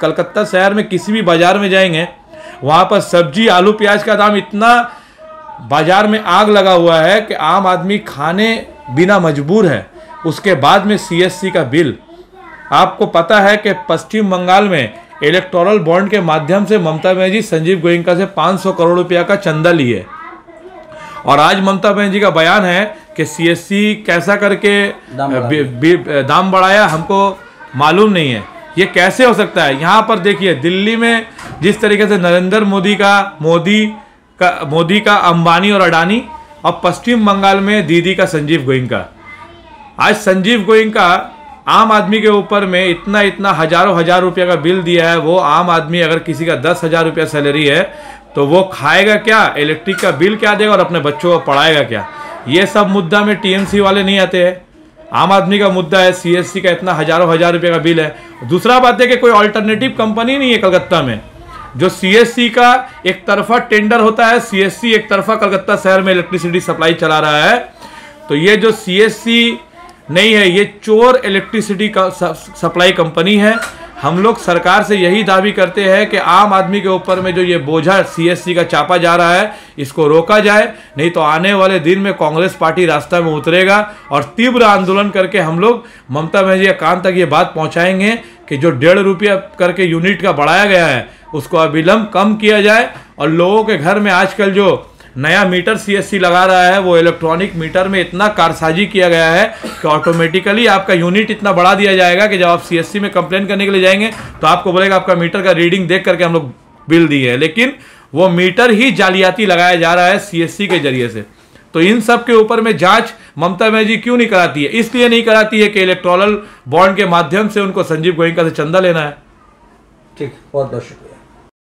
कलकत्ता शहर में किसी भी बाज़ार में जाएँगे वहाँ पर सब्ज़ी आलू प्याज का दाम इतना बाज़ार में आग लगा हुआ है कि आम आदमी खाने बिना मजबूर है। उसके बाद में सीएससी का बिल। आपको पता है कि पश्चिम बंगाल में इलेक्टोरल बॉन्ड के माध्यम से ममता बनर्जी संजीव गोयंका से 500 करोड़ रुपया का चंदा लिए। और आज ममता बनर्जी का बयान है कि सीएससी कैसा करके दाम बढ़ाया हमको मालूम नहीं है। ये कैसे हो सकता है? यहाँ पर देखिए, दिल्ली में जिस तरीके से नरेंद्र मोदी का मोदी का मोदी का अंबानी और अडानी, और पश्चिम बंगाल में दीदी का संजीव गोयंका। आज संजीव गोयंका आम आदमी के ऊपर में इतना इतना हज़ारों, हज़ार रुपया का बिल दिया है, वो आम आदमी अगर किसी का दस हज़ार रुपया सैलरी है तो वो खाएगा क्या? इलेक्ट्रिक का बिल क्या देगा और अपने बच्चों को पढ़ाएगा क्या? ये सब मुद्दा में टीएमसी वाले नहीं आते हैं। आम आदमी का मुद्दा है सीएससी का इतना हज़ारों हज़ार रुपये का बिल है। दूसरा बात है कि कोई ऑल्टरनेटिव कंपनी नहीं है कलकत्ता में। जो सीएससी का एक तरफा टेंडर होता है सीएससी एक तरफा कलकत्ता शहर में इलेक्ट्रिसिटी सप्लाई चला रहा है। तो ये जो सीएससी नहीं है, ये चोर इलेक्ट्रिसिटी का सप्लाई कंपनी है। हम लोग सरकार से यही दावी करते हैं कि आम आदमी के ऊपर में जो ये बोझा सीएससी का चापा जा रहा है, इसको रोका जाए, नहीं तो आने वाले दिन में कांग्रेस पार्टी रास्ता में उतरेगा और तीव्र आंदोलन करके हम लोग ममता बनर्जी कान तक ये बात पहुंचाएँगे कि जो डेढ़ रुपया करके यूनिट का बढ़ाया गया है, उसको अविलंब कम किया जाए और लोगों के घर में आजकल जो नया मीटर सीएससी लगा रहा है, वो इलेक्ट्रॉनिक मीटर में इतना कारसाजी किया गया है कि ऑटोमेटिकली आपका यूनिट इतना बढ़ा दिया जाएगा कि जब आप सीएससी में कंप्लेन करने के लिए जाएँगे तो आपको बोलेगा आपका मीटर का रीडिंग देख करके हम लोग बिल दिए है। लेकिन वो मीटर ही जालियाती लगाया जा रहा है सीएससी के ज़रिए से। तो इन सब के ऊपर में जाँच ममता बनर्जी क्यों नहीं कराती है? इसलिए नहीं कराती है कि इलेक्ट्रॉनल बॉन्ड के माध्यम से उनको संजीव गोयंका से चंदा लेना है। ठीक, बहुत बहुत शुक्रिया।